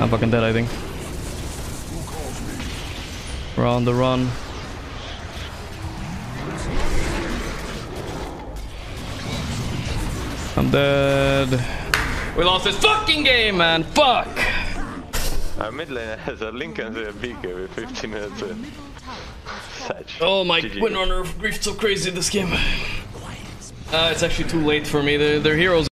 I'm fucking dead, I think. We're on the run. I'm dead. We lost this fucking game, man. Fuck. Our mid lane has a link and a beaker with 15 minutes Uh, Such. Oh my GG. Windrunner griefed so crazy this game. Uh, it's actually too late for me. They're heroes